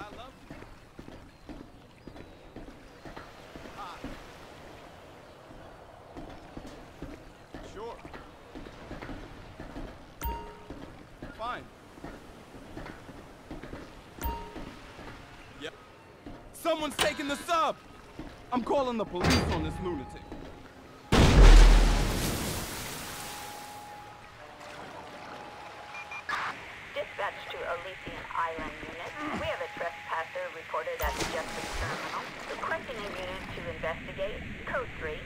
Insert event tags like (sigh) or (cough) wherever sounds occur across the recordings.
I love you. Sure. Fine. Yep. Someone's taking the sub! I'm calling the police on this lunatic. Island unit. We have a trespasser reported at the Justice Terminal. Requesting a unit to investigate. Code 3.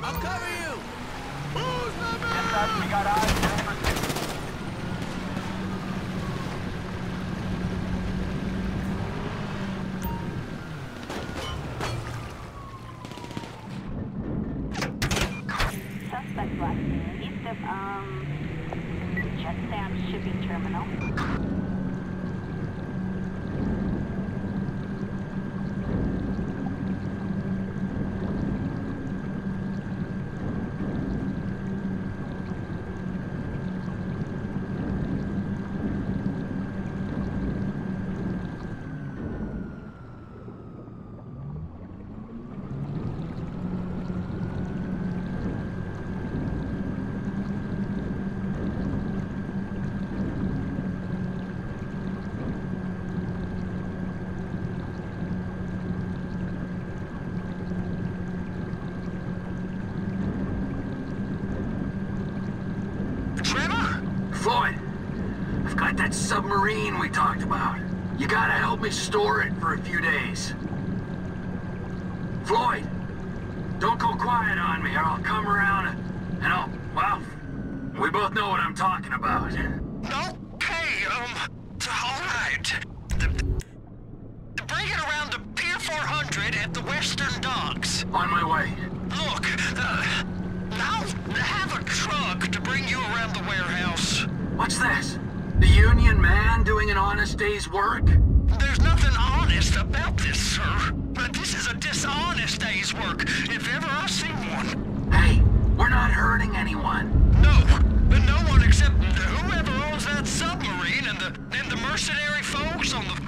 I'll cover you! Dispatch, we got eyes. Ten pursuit. Suspect last seen east of, um, Jetsam Shipping Terminal. Trevor? Floyd, I've got that submarine we talked about. You gotta help me store it for a few days. Floyd, don't go quiet on me or I'll come around and I'll, well, we both know what I'm talking about. Okay, um, all right. The, the, bring it around to Pier 400 at the Western Docks. On my way. Look, uh, I'll have a truck to bring you around the warehouse. What's this? The union man doing an honest day's work? There's nothing honest about this, sir. But this is a dishonest day's work, if ever I've seen one. Hey, we're not hurting anyone. No, but no one except whoever owns that submarine and the and the mercenary folks on the.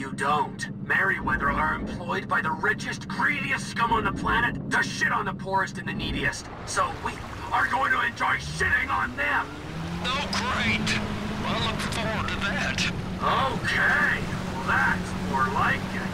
You don't. Merryweather are employed by the richest, greediest scum on the planet to shit on the poorest and the neediest. So we are going to enjoy shitting on them. Oh, great. I look forward to that. Okay, well, that's more like it.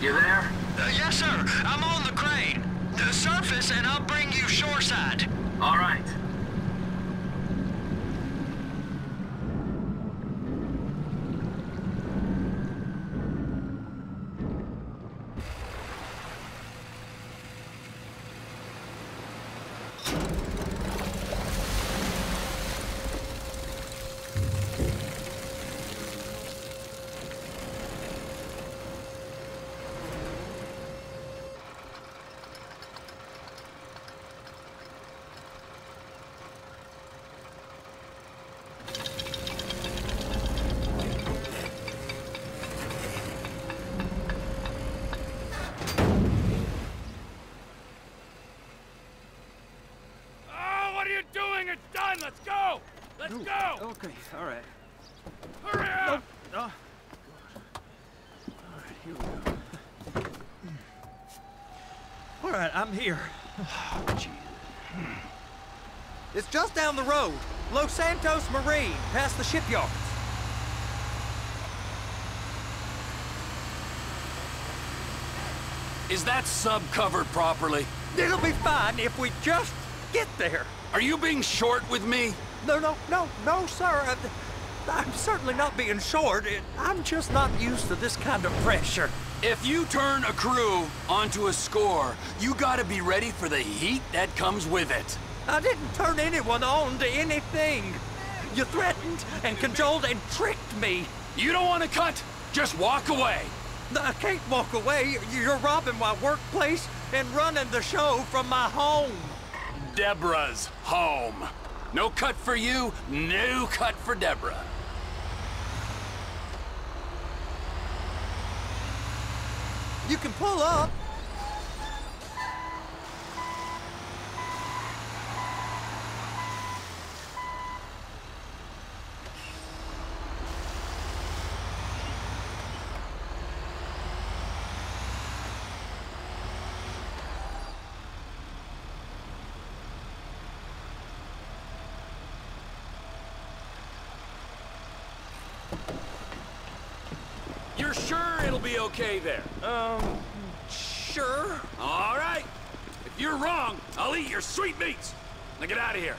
You there? Uh, yes, sir. I'm on the crane. The surface, and I'll bring you shoreside. All right. Oh, what are you doing? It's done. Let's go. Let's go. Okay, all right. Hurry up. Oh. All right, here we go. All right, I'm here. (sighs) It's just down the road. Los Santos Marine, past the shipyards. Is that sub covered properly? It'll be fine if we just get there. Are you being short with me? No, no, no, no, sir. I, I'm certainly not being short. I'm just not used to this kind of pressure. If you turn a crew onto a score, you gotta be ready for the heat that comes with it. I didn't turn anyone on to anything. You threatened and cajoled and tricked me. You don't wanna cut? Just walk away. I can't walk away. You're robbing my workplace and running the show from my home. Deborah's home. No cut for you, no cut for Deborah. You can pull up. You're sure it'll be okay there? Um, sure. All right. If you're wrong, I'll eat your sweetmeats. Now get out of here.